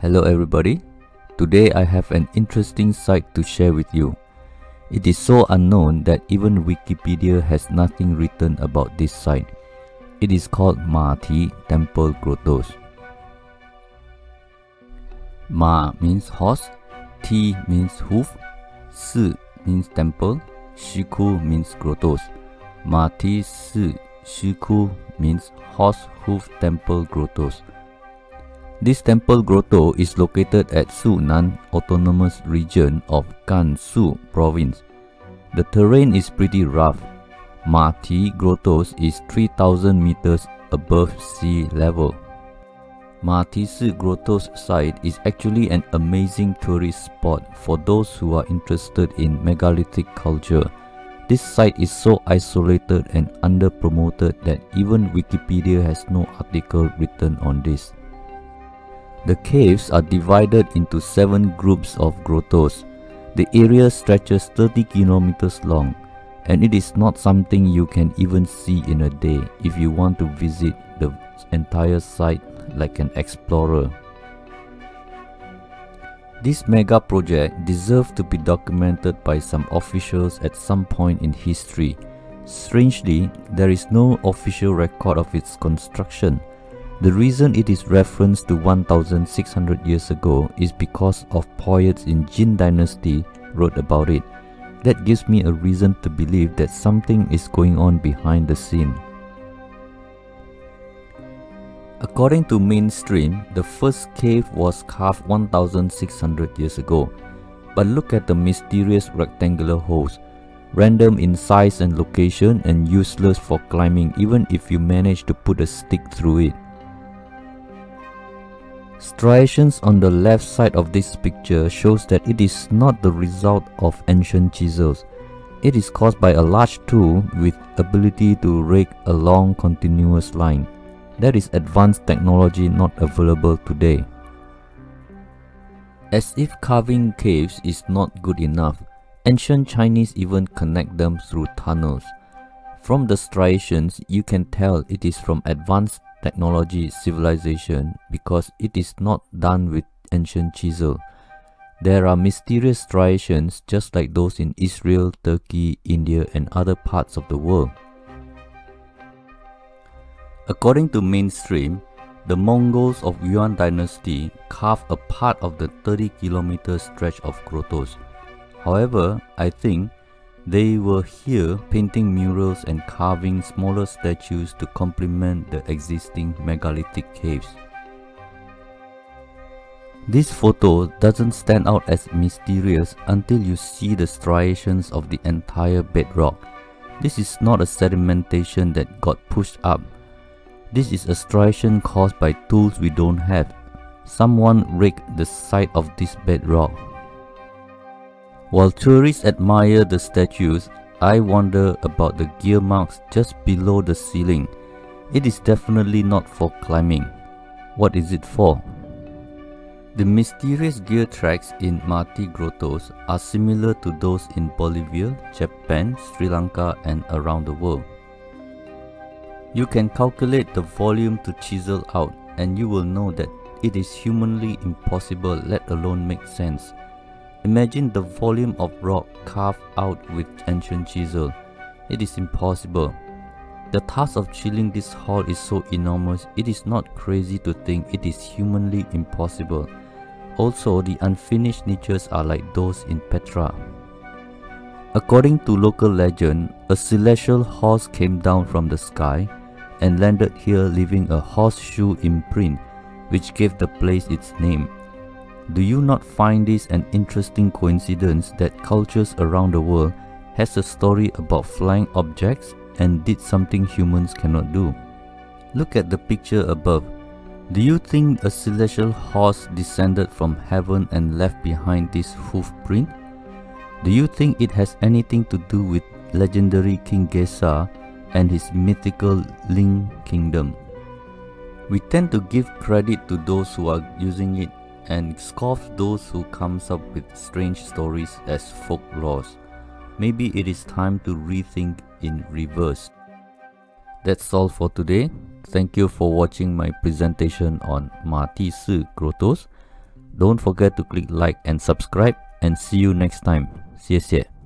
Hello everybody. Today I have an interesting site to share with you. It is so unknown that even Wikipedia has nothing written about this site. It is called Ma Ti Temple Grottos. Ma means horse, Ti means hoof, Si means temple, Shiku means grottos. Ma Ti Si Shiku means horse hoof temple grottos. This temple grotto is located at Sunan Autonomous Region of Gansu Province. The terrain is pretty rough. Mati Grottos is 3000 meters above sea level. Matisi Grottos site is actually an amazing tourist spot for those who are interested in megalithic culture. This site is so isolated and under-promoted that even Wikipedia has no article written on this. The caves are divided into seven groups of grottos. The area stretches 30 kilometers long and it is not something you can even see in a day if you want to visit the entire site like an explorer. This mega project deserves to be documented by some officials at some point in history. Strangely, there is no official record of its construction the reason it is referenced to 1600 years ago is because of poets in Jin dynasty wrote about it. That gives me a reason to believe that something is going on behind the scene. According to mainstream, the first cave was carved 1600 years ago. But look at the mysterious rectangular holes, random in size and location and useless for climbing even if you manage to put a stick through it. Striations on the left side of this picture shows that it is not the result of ancient chisels. It is caused by a large tool with ability to rake a long continuous line. That is advanced technology not available today. As if carving caves is not good enough, ancient Chinese even connect them through tunnels. From the striations, you can tell it is from advanced technology civilization because it is not done with ancient chisel. There are mysterious striations just like those in Israel, Turkey, India and other parts of the world. According to mainstream, the Mongols of Yuan dynasty carved a part of the 30 kilometer stretch of grottos. However, I think they were here painting murals and carving smaller statues to complement the existing megalithic caves. This photo doesn't stand out as mysterious until you see the striations of the entire bedrock. This is not a sedimentation that got pushed up. This is a striation caused by tools we don't have. Someone raked the side of this bedrock while tourists admire the statues, I wonder about the gear marks just below the ceiling. It is definitely not for climbing. What is it for? The mysterious gear tracks in Mati Grottos are similar to those in Bolivia, Japan, Sri Lanka and around the world. You can calculate the volume to chisel out and you will know that it is humanly impossible let alone make sense. Imagine the volume of rock carved out with ancient chisel. It is impossible. The task of chilling this hall is so enormous, it is not crazy to think it is humanly impossible. Also, the unfinished niches are like those in Petra. According to local legend, a celestial horse came down from the sky and landed here leaving a horseshoe imprint which gave the place its name. Do you not find this an interesting coincidence that cultures around the world has a story about flying objects and did something humans cannot do? Look at the picture above. Do you think a celestial horse descended from heaven and left behind this hoof print? Do you think it has anything to do with legendary King Gesa and his mythical Ling kingdom? We tend to give credit to those who are using it and scoff those who comes up with strange stories as folklores. Maybe it is time to rethink in reverse. That's all for today. Thank you for watching my presentation on Mati Si Grottos. Don't forget to click like and subscribe and see you next time. 谢谢。